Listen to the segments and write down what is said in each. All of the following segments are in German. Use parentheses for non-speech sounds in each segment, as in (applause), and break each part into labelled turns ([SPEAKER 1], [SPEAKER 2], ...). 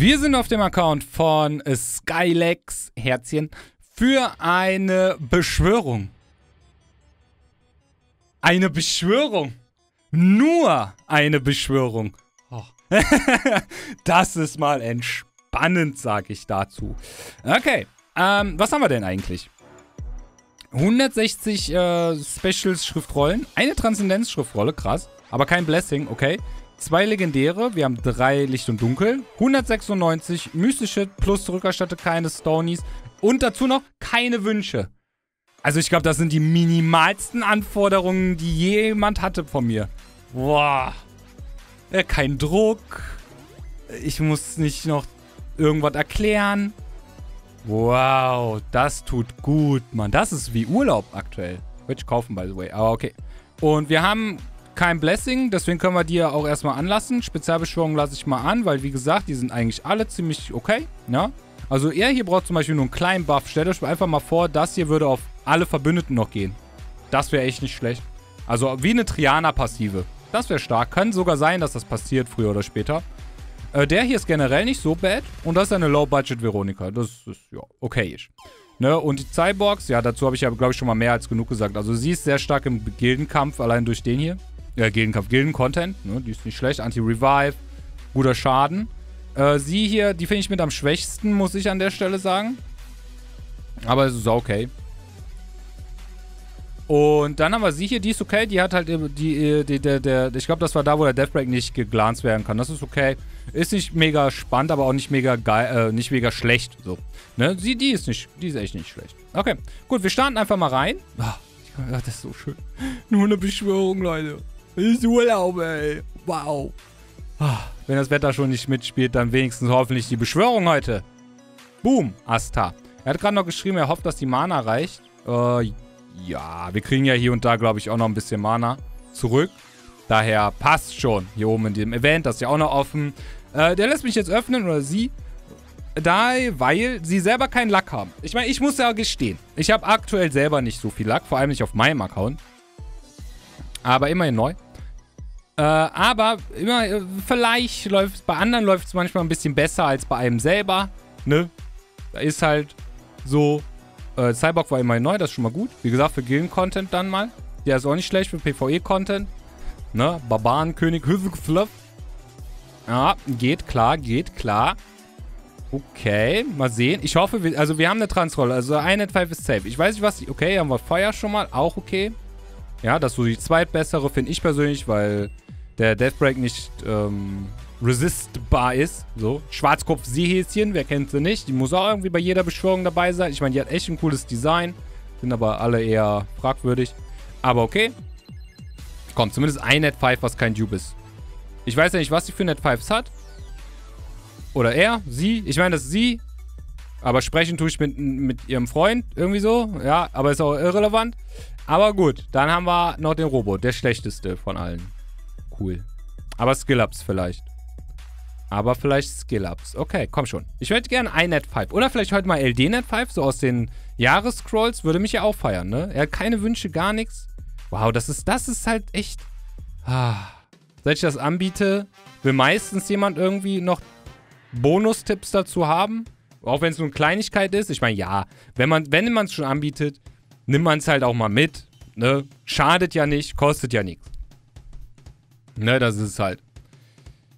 [SPEAKER 1] Wir sind auf dem Account von Skylex Herzchen für eine Beschwörung. Eine Beschwörung. Nur eine Beschwörung. Oh. (laughs) das ist mal entspannend, sage ich dazu. Okay, ähm, was haben wir denn eigentlich? 160 äh, Specials-Schriftrollen, eine Transzendenz-Schriftrolle, krass, aber kein Blessing, okay. Zwei legendäre, wir haben drei Licht und Dunkel, 196 mystische plus zurückerstattet keine Stonies und dazu noch keine Wünsche. Also ich glaube, das sind die minimalsten Anforderungen, die jemand hatte von mir. Boah. Äh, kein Druck. Ich muss nicht noch irgendwas erklären. Wow, das tut gut, Mann. Das ist wie Urlaub aktuell. Würde ich kaufen, by the way. Aber okay. Und wir haben kein Blessing, deswegen können wir die ja auch erstmal anlassen. Spezialbeschwörung lasse ich mal an, weil wie gesagt, die sind eigentlich alle ziemlich okay. Ja. Also er hier braucht zum Beispiel nur einen kleinen Buff. Stellt euch einfach mal vor, das hier würde auf alle Verbündeten noch gehen. Das wäre echt nicht schlecht. Also wie eine Triana-Passive. Das wäre stark. Kann sogar sein, dass das passiert, früher oder später. Äh, der hier ist generell nicht so bad. Und das ist eine Low-Budget-Veronika. Das ist, ja, okayisch. Ne? Und die Cyborgs, ja, dazu habe ich ja, glaube ich, schon mal mehr als genug gesagt. Also sie ist sehr stark im Gildenkampf, allein durch den hier. Äh, Gildenkampf, Gilden-Content. Ne? Die ist nicht schlecht. Anti-Revive, guter Schaden. Äh, sie hier, die finde ich mit am schwächsten, muss ich an der Stelle sagen. Aber es ist okay. Und dann haben wir sie hier, die ist okay. Die hat halt die, die, der, der, ich glaube, das war da, wo der Deathbreak nicht geglanzt werden kann. Das ist okay. Ist nicht mega spannend, aber auch nicht mega geil, äh, nicht mega schlecht. So. Ne? Sie, die ist nicht, die ist echt nicht schlecht. Okay. Gut, wir starten einfach mal rein. Oh, das ist so schön. (laughs) Nur eine Beschwörung, Leute. Ist Urlaub, ey. Wow. Oh, wenn das Wetter schon nicht mitspielt, dann wenigstens hoffentlich die Beschwörung heute. Boom, Asta. Er hat gerade noch geschrieben, er hofft, dass die Mana reicht. Äh, ja, wir kriegen ja hier und da, glaube ich, auch noch ein bisschen Mana zurück. Daher passt schon hier oben in dem Event. Das ist ja auch noch offen. Äh, der lässt mich jetzt öffnen, oder sie. Da, weil sie selber keinen Lack haben. Ich meine, ich muss ja gestehen. Ich habe aktuell selber nicht so viel Lack. Vor allem nicht auf meinem Account. Aber immerhin neu. Äh, aber immer, äh, vielleicht läuft es bei anderen läuft es manchmal ein bisschen besser als bei einem selber. Ne? Da ist halt so, äh, Cyborg war immerhin neu, das ist schon mal gut. Wie gesagt, für Gillen-Content dann mal. Der ist auch nicht schlecht für PvE-Content. Ne? Barbarenkönig Hüfluff. Ja, geht klar, geht klar. Okay, mal sehen. Ich hoffe, wir, also wir haben eine Transrolle. Also eine 5 ist safe. Ich weiß nicht, was... Okay, haben wir Feuer schon mal. Auch okay. Ja, das ist so die zweitbessere, finde ich persönlich, weil der Deathbreak nicht ähm, resistbar ist. So, Schwarzkopf-Seehäschen, wer kennt sie nicht? Die muss auch irgendwie bei jeder Beschwörung dabei sein. Ich meine, die hat echt ein cooles Design. Sind aber alle eher fragwürdig. Aber okay. Kommt, zumindest ein Net 5, was kein Dupe ist. Ich weiß ja nicht, was sie für Net 5s hat. Oder er, sie. Ich meine, das ist sie. Aber sprechen tue ich mit, mit ihrem Freund irgendwie so. Ja, aber ist auch irrelevant. Aber gut, dann haben wir noch den Robo. Der schlechteste von allen. Cool. Aber Skill-Ups vielleicht. Aber vielleicht Skill-Ups. Okay, komm schon. Ich hätte gerne ein Net 5. Oder vielleicht heute mal LD Net 5, so aus den Jahresscrolls. Würde mich ja auch feiern, ne? Er hat keine Wünsche, gar nichts. Wow, das ist, das ist halt echt... Ah. Seit ich das anbiete, will meistens jemand irgendwie noch Bonustipps dazu haben. Auch wenn es nur eine Kleinigkeit ist. Ich meine, ja, wenn man wenn es schon anbietet, nimmt man es halt auch mal mit. Ne? Schadet ja nicht, kostet ja nichts. Ne, das ist halt.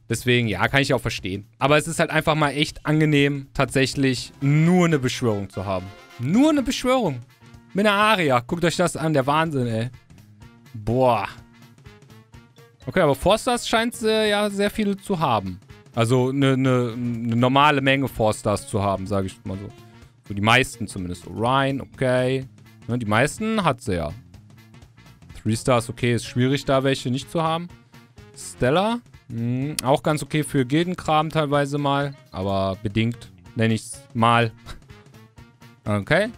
[SPEAKER 1] Deswegen, ja, kann ich auch verstehen. Aber es ist halt einfach mal echt angenehm, tatsächlich nur eine Beschwörung zu haben. Nur eine Beschwörung. Mit einer Aria. Guckt euch das an, der Wahnsinn, ey. Boah. Okay, aber Forstars scheint äh, ja sehr viele zu haben. Also eine ne, ne normale Menge Forstars zu haben, sage ich mal so. So die meisten zumindest. Orion, okay. Ja, die meisten hat sie ja. Three Stars, okay, ist schwierig da welche nicht zu haben. Stella, hm, auch ganz okay für Gildenkram teilweise mal. Aber bedingt nenne ich es mal. (laughs) okay.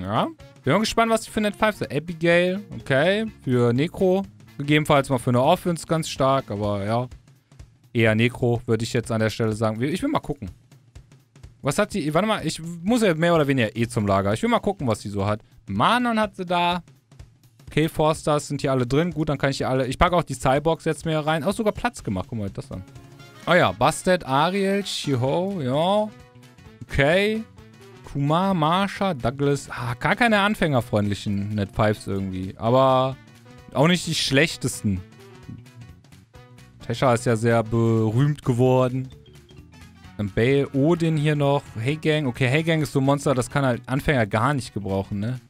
[SPEAKER 1] Ja. Bin mal gespannt, was die für Net 5 sind. Abigail, okay. Für Necro. Gegebenenfalls mal für eine Offense ganz stark, aber ja. Eher Necro, würde ich jetzt an der Stelle sagen. Ich will mal gucken. Was hat die? Warte mal, ich muss ja mehr oder weniger eh zum Lager. Ich will mal gucken, was sie so hat. Manon hat sie da. Okay, Forsters sind hier alle drin. Gut, dann kann ich hier alle... Ich packe auch die Cyborgs jetzt mehr rein. Auch sogar Platz gemacht. Guck mal das an. Oh ja, Bastet, Ariel, Shiho, ja. Okay. Kumar, Marsha, Douglas. Ah, gar keine anfängerfreundlichen Net Fives irgendwie. Aber auch nicht die schlechtesten. Tesha ist ja sehr berühmt geworden. Dann Bale, Odin hier noch. Hey Gang. Okay, Hey Gang ist so ein Monster, das kann halt Anfänger gar nicht gebrauchen, ne?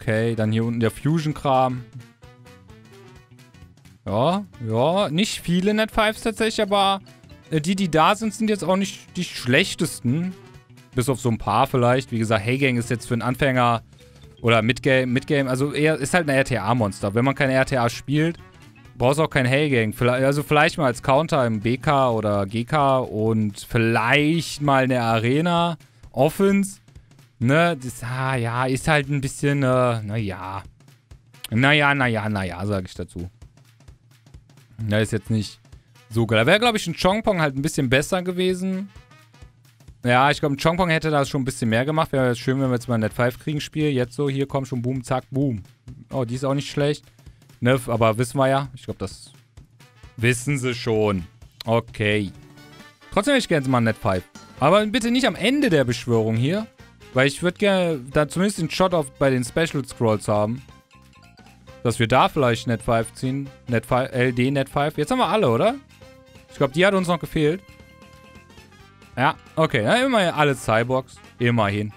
[SPEAKER 1] Okay, dann hier unten der Fusion-Kram. Ja, ja, nicht viele Net Fives tatsächlich, aber äh, die, die da sind, sind jetzt auch nicht die schlechtesten. Bis auf so ein paar vielleicht. Wie gesagt, Hey Gang ist jetzt für einen Anfänger oder Midgame, Midgame, also eher ist halt ein RTA-Monster. Wenn man kein RTA spielt, brauchst du auch kein Hey Gang. also vielleicht mal als Counter im BK oder GK und vielleicht mal eine Arena Offense. Ne, das, ah, ja, ist halt ein bisschen, äh, naja. Naja, naja, naja, sage ich dazu. Da ist jetzt nicht so geil. Da wäre, glaube ich, ein Chongpong halt ein bisschen besser gewesen. Ja, ich glaube, ein Chongpong hätte da schon ein bisschen mehr gemacht. Wäre schön, wenn wir jetzt mal ein Net 5 kriegen, Spiel. Jetzt so, hier komm schon, boom, zack, boom. Oh, die ist auch nicht schlecht. Ne, aber wissen wir ja. Ich glaube, das wissen sie schon. Okay. Trotzdem hätte ich gerne mal ein Net 5. Aber bitte nicht am Ende der Beschwörung hier. Weil ich würde gerne da zumindest den Shot auf bei den Special Scrolls haben. Dass wir da vielleicht Net 5 ziehen. Net 5, LD Net 5. Jetzt haben wir alle, oder? Ich glaube, die hat uns noch gefehlt. Ja, okay. Ja, immer alle Cyborgs. Immerhin.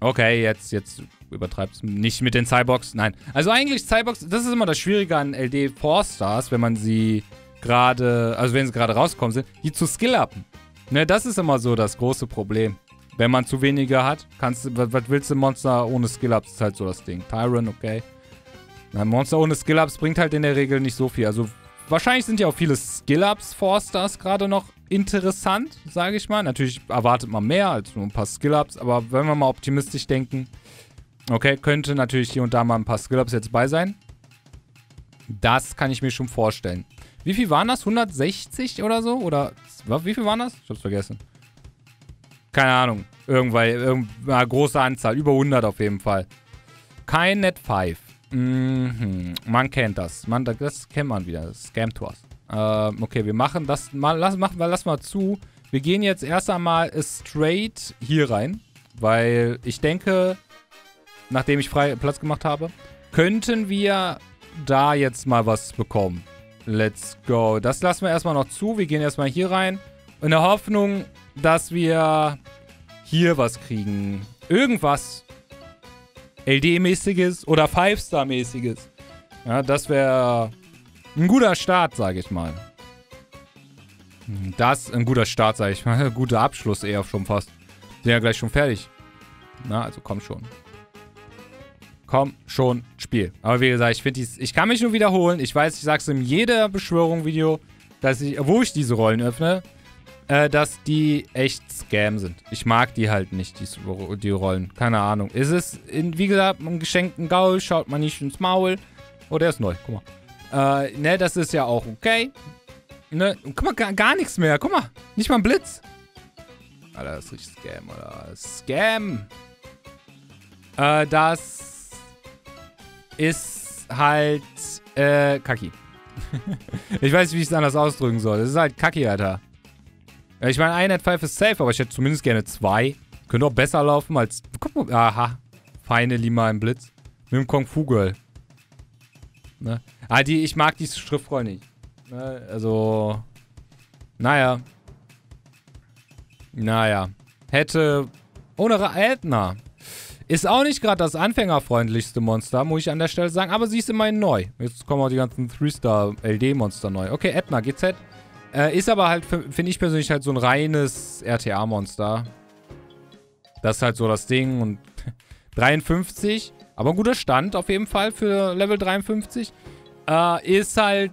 [SPEAKER 1] Okay, jetzt, jetzt übertreibst nicht mit den Cyborgs. Nein. Also eigentlich Cyborgs, das ist immer das Schwierige an LD 4 Stars, wenn man sie gerade, also wenn sie gerade rauskommen sind, die zu skill-upen. Ne, das ist immer so das große Problem. Wenn man zu wenige hat, kannst was willst du Monster ohne Skill-Ups, ist halt so das Ding. Tyron, okay. Ein Monster ohne Skill-Ups bringt halt in der Regel nicht so viel. Also wahrscheinlich sind ja auch viele Skill-Ups Forsters gerade noch interessant, sage ich mal. Natürlich erwartet man mehr als nur ein paar Skill-Ups, aber wenn wir mal optimistisch denken, okay, könnte natürlich hier und da mal ein paar Skill-Ups jetzt bei sein. Das kann ich mir schon vorstellen. Wie viel waren das? 160 oder so? Oder wie viel waren das? Ich hab's vergessen. Keine Ahnung. Irgendwann, irgendeine große Anzahl. Über 100 auf jeden Fall. Kein Net 5. Mhm. Man kennt das. Man, das kennt man wieder. Scam Tours. Ähm, okay, wir machen das mal. Lass, machen lass mal zu. Wir gehen jetzt erst einmal straight hier rein. Weil ich denke, nachdem ich frei Platz gemacht habe, könnten wir da jetzt mal was bekommen. Let's go. Das lassen wir erstmal noch zu. Wir gehen erstmal hier rein. In der Hoffnung, dass wir hier was kriegen. Irgendwas LD-mäßiges oder 5-Star-mäßiges. Ja, das wäre ein guter Start, sage ich mal. Das ein guter Start, sage ich mal. (laughs) Guter Abschluss eher schon fast. Sind ja gleich schon fertig. Na, also komm schon. Komm schon, Spiel. Aber wie gesagt, ich finde ich kann mich nur wiederholen. Ich weiß, ich sage es in jeder Beschwörung-Video, ich, wo ich diese Rollen öffne, äh, dass die echt Scam sind. Ich mag die halt nicht, die, die Rollen. Keine Ahnung. Ist es, in, wie gesagt, ein geschenkten Gaul, schaut man nicht ins Maul. Oh, der ist neu, guck mal. Äh, ne, das ist ja auch okay. Ne, guck mal, gar, gar nichts mehr. Guck mal, nicht mal ein Blitz. Alter, das richtig Scam, oder? Scam. Äh, das ist halt, äh, Kaki. (laughs) ich weiß nicht, wie ich es anders ausdrücken soll. Das ist halt Kaki, Alter. Ja, ich meine, ein 5 ist safe, aber ich hätte zumindest gerne zwei. Könnte auch besser laufen als... Guck mal, aha. Feine Lima im Blitz. Mit dem Kung Fu Girl. Ne? Ah, die, ich mag diese Schriftroll nicht. Ne? Also... Naja. Naja. Hätte... Ohne Ätna. Ist auch nicht gerade das anfängerfreundlichste Monster, muss ich an der Stelle sagen. Aber sie ist immerhin neu. Jetzt kommen auch die ganzen 3-Star-LD-Monster neu. Okay, Ätna, GZ. Äh, ist aber halt, finde ich persönlich, halt so ein reines RTA-Monster. Das ist halt so das Ding. Und (laughs) 53, aber ein guter Stand auf jeden Fall für Level 53. Äh, ist halt...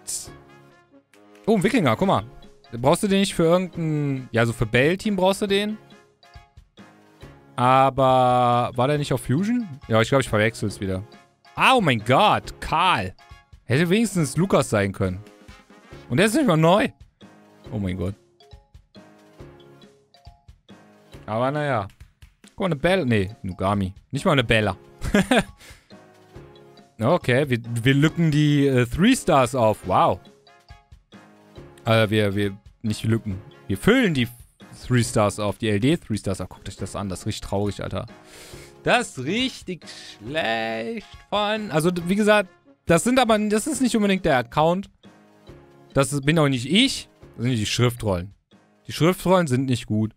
[SPEAKER 1] Oh, ein Wikinger, guck mal. Brauchst du den nicht für irgendein... Ja, so für Bell-Team brauchst du den. Aber war der nicht auf Fusion? Ja, ich glaube, ich verwechsel es wieder. Oh mein Gott, Karl. Hätte wenigstens Lukas sein können. Und der ist nicht mal neu. Oh mein Gott. Aber naja. Guck mal, eine Bella. Nee, Nugami. Nicht mal eine Bella. (laughs) okay, wir, wir lücken die äh, Three Stars auf. Wow. Äh, wir, wir, nicht Lücken. Wir füllen die 3 Stars auf, die LD 3 Stars. Ach, guckt euch das an, das richtig traurig, Alter. Das ist richtig schlecht von... Also, wie gesagt, das sind aber, das ist nicht unbedingt der Account. Das bin auch nicht ich. Sind die Schriftrollen. Die Schriftrollen sind nicht gut.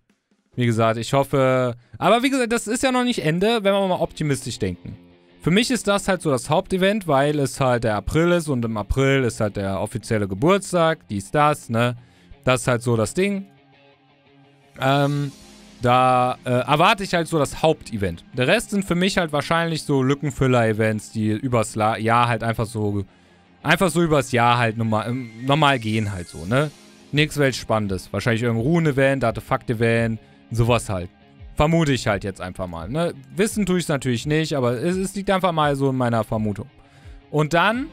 [SPEAKER 1] Wie gesagt, ich hoffe... Aber wie gesagt, das ist ja noch nicht Ende, wenn wir mal optimistisch denken. Für mich ist das halt so das Hauptevent, weil es halt der April ist und im April ist halt der offizielle Geburtstag, dies, das, ne? Das ist halt so das Ding. Ähm, da äh, erwarte ich halt so das Hauptevent. Der Rest sind für mich halt wahrscheinlich so Lückenfüller-Events, die übers Jahr halt einfach so, einfach so übers Jahr halt normal, ähm, normal gehen halt so, ne? Nichts Weltspannendes. Wahrscheinlich irgendein Runen-Event, Artefakt-Event, sowas halt. Vermute ich halt jetzt einfach mal. Ne? Wissen tue ich es natürlich nicht, aber es, es, liegt einfach mal so in meiner Vermutung. Und dann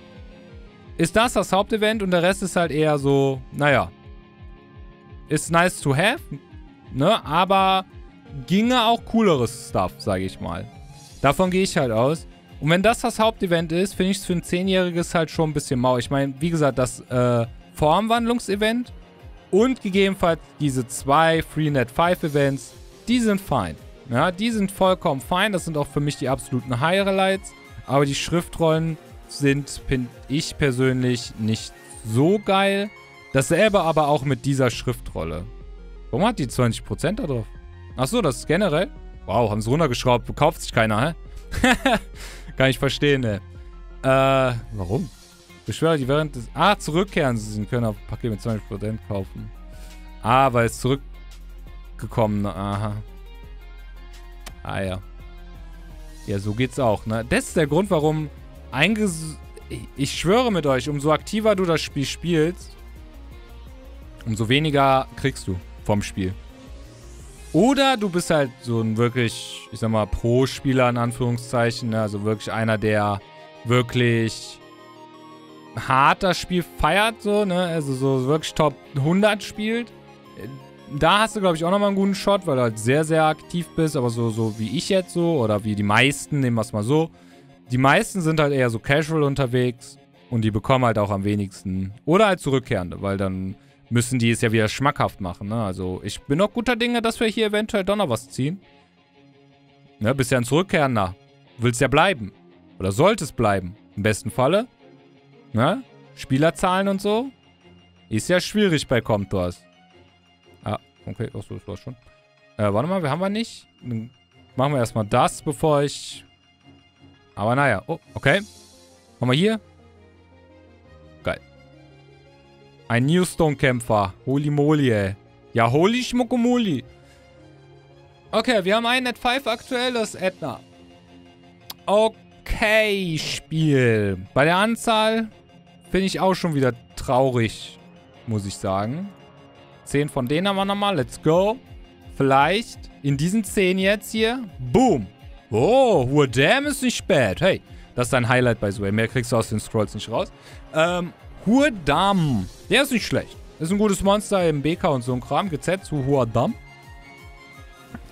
[SPEAKER 1] ist das das Hauptevent und der Rest ist halt eher so, naja, ist nice to have, ne? Aber ginge auch cooleres Stuff, sage ich mal. Davon gehe ich halt aus. Und wenn das das Hauptevent ist, finde ich es für ein 10-Jähriges halt schon ein bisschen mau. Ich meine, wie gesagt, das äh, Formwandlungsevent und gegebenenfalls diese zwei FreeNet 5 Events die sind fein. Ja, die sind vollkommen fein. Das sind auch für mich die absoluten Highlights. Aber die Schriftrollen sind, finde ich persönlich, nicht so geil. Dasselbe aber auch mit dieser Schriftrolle. Warum hat die 20% da drauf? Achso, das ist generell? Wow, haben sie runtergeschraubt. Kauft sich keiner, hä? (laughs) Kann ich verstehen, ne? Äh, warum? Beschwörer, die während des... Ah, zurückkehren sie können auf Paket mit 20% kaufen. Ah, weil es zurück gekommen. Aha. Ah ja. Ja, so geht's auch, ne? Das ist der Grund, warum einges... Ich schwöre mit euch, umso aktiver du das Spiel spielst, umso weniger kriegst du vom Spiel. Oder du bist halt so ein wirklich, ich sag mal, Pro-Spieler in Anführungszeichen, ne? also wirklich einer, der wirklich hart das Spiel feiert, so, ne? Also so wirklich Top 100 spielt da hast du, glaube ich, auch nochmal einen guten Shot, weil du halt sehr, sehr aktiv bist, aber so, so wie ich jetzt so oder wie die meisten, nehmen wir es mal so. Die meisten sind halt eher so casual unterwegs und die bekommen halt auch am wenigsten. Oder halt Zurückkehrende, weil dann müssen die es ja wieder schmackhaft machen, ne? Also ich bin auch guter Dinge, dass wir hier eventuell doch noch was ziehen. Ne, bist ja ein Zurückkehrender. Willst ja bleiben. Oder solltest bleiben. Im besten Falle. Ne? Spielerzahlen und so. Ist ja schwierig bei Comtors. Okay, achso, das war's schon. Äh, warte mal, wir haben wir nicht. Dann machen wir erstmal das, bevor ich... Aber naja. Oh, okay. Haben wir hier. Geil. Ein Newstone-Kämpfer. Holy moly, ey. Ja, holy schmuckumuli. Okay, wir haben einen Net 5 aktuell, das ist Edna. Okay, Spiel. Bei der Anzahl finde ich auch schon wieder traurig, muss ich sagen. 10 von denen haben wir nochmal. Let's go. Vielleicht in diesen 10 jetzt hier. Boom. Oh, Hurdam ist nicht bad. Hey, das ist ein Highlight bei so. Mehr kriegst du aus den Scrolls nicht raus. Ähm, Hurdam. Der ist nicht schlecht. Ist ein gutes Monster im BK und so ein Kram. GZ zu Hurdam.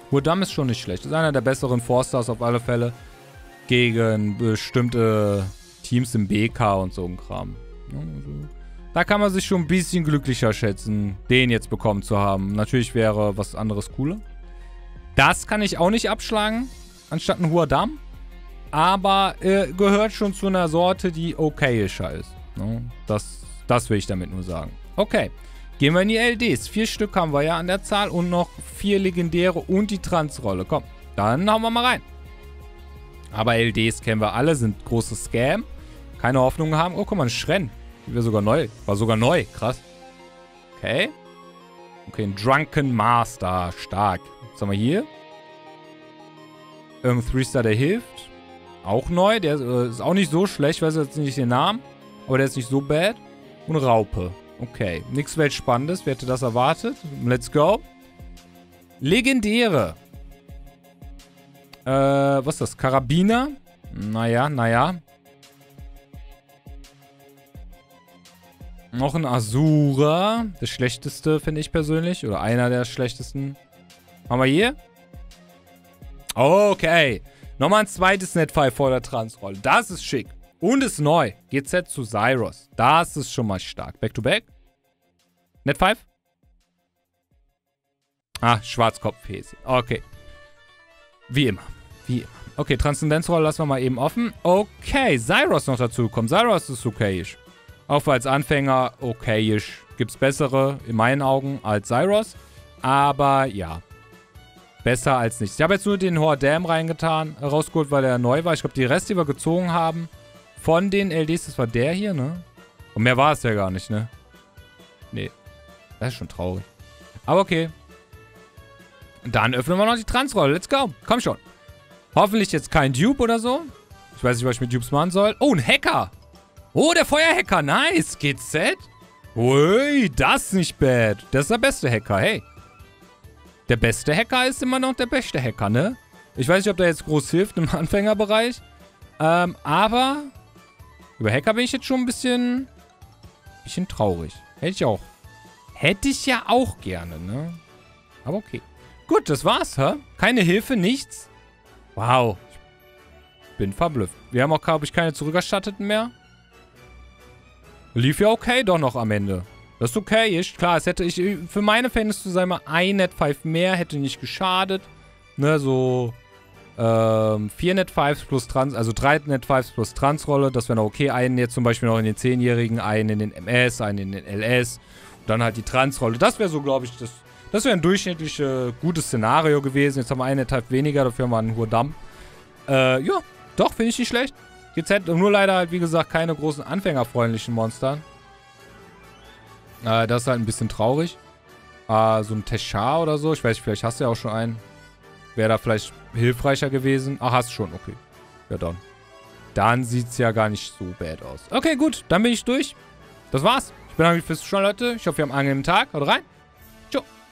[SPEAKER 1] Hurdam ist schon nicht schlecht. Ist einer der besseren Forsters auf alle Fälle. Gegen bestimmte Teams im BK und so ein Kram. Also da kann man sich schon ein bisschen glücklicher schätzen, den jetzt bekommen zu haben. Natürlich wäre was anderes cooler. Das kann ich auch nicht abschlagen, anstatt ein Huadam. Aber äh, gehört schon zu einer Sorte, die okayischer ist. Ne? Das, das will ich damit nur sagen. Okay, gehen wir in die LDs. Vier Stück haben wir ja an der Zahl und noch vier legendäre und die Transrolle. Komm, dann hauen wir mal rein. Aber LDs kennen wir alle, sind große Scam. Keine Hoffnung haben. Oh, guck mal, ein Schrenn. Die wäre sogar neu. War sogar neu. Krass. Okay. Okay, ein Drunken Master. Stark. Was haben wir hier? Irgendein Three-Star, der hilft. Auch neu. Der äh, ist auch nicht so schlecht. Ich weiß jetzt nicht den Namen. Aber der ist nicht so bad. Und Raupe. Okay. Nichts Weltspannendes. Wer hätte das erwartet? Let's go. Legendäre. Äh, was ist das? Karabiner? Naja, naja. Noch ein Asura. Das schlechteste, finde ich persönlich. Oder einer der schlechtesten. Haben wir hier? Okay. Nochmal ein zweites Netfile vor der Transrolle. Das ist schick. Und ist neu. GZ zu Zyros. Das ist schon mal stark. Back to back. Net 5? Ah, Schwarzkopfhäse. Okay. Wie immer. Wie immer. Okay, Transzendenzrolle lassen wir mal eben offen. Okay, Zyros noch dazu kommen. Zyros ist okayisch. Auch als Anfänger okayisch. Gibt's bessere, in meinen Augen, als Zyros. Aber ja. Besser als nichts. Ich habe jetzt nur den Hordam reingetan, rausgeholt, weil er neu war. Ich glaube, die Reste, die wir gezogen haben, von den LDs, das war der hier, ne? Und mehr war es ja gar nicht, ne? Nee. Das ist schon traurig. Aber okay. Dann öffnen wir noch die Transrolle. Let's go. Komm schon. Hoffentlich jetzt kein Dupe oder so. Ich weiß nicht, was ich mit Dupes machen soll. Oh, ein Hacker. Oh, der Feuerhacker. Nice. GZ. Ui, das ist nicht bad. Das ist der beste Hacker. Hey. Der beste Hacker ist immer noch der beste Hacker, ne? Ich weiß nicht, ob der jetzt groß hilft im (laughs) Anfängerbereich. Ähm, aber über Hacker bin ich jetzt schon ein bisschen, bisschen traurig. Hätte ich auch. Hätte ich ja auch gerne, ne? Aber okay. Gut, das war's, hä? Keine Hilfe, nichts? Wow. Ich bin verblüfft. Wir haben auch, glaube ich, keine zurückerstatteten mehr. Lief ja okay doch noch am Ende. Das ist okay, ist klar. Es hätte ich, für meine Fans zu sein, mal ein Net 5 mehr hätte nicht geschadet. Ne, so ähm, vier Net 5 plus Trans, also drei Net 5 plus Transrolle, das wäre noch okay. Einen jetzt zum Beispiel noch in den 10-Jährigen, einen in den MS, einen in den LS und dann halt die Transrolle. Das wäre so, glaube ich, das, das wäre ein durchschnittlich gutes Szenario gewesen. Jetzt haben wir einen Net 5 weniger, dafür haben wir einen Hurdamm. Äh, ja, doch, finde ich nicht schlecht. GZ, nur leider halt, wie gesagt, keine großen anfängerfreundlichen Monster. Äh, das ist halt ein bisschen traurig. Äh, so ein Teshar oder so. Ich weiß vielleicht hast du ja auch schon einen. Wäre da vielleicht hilfreicher gewesen. Ach, hast du schon. Okay. Ja, dann. Dann sieht es ja gar nicht so bad aus. Okay, gut. Dann bin ich durch. Das war's. Ich bedanke mich fürs Zuschauen, Leute. Ich hoffe, ihr habt einen angenehmen Tag. Haut rein.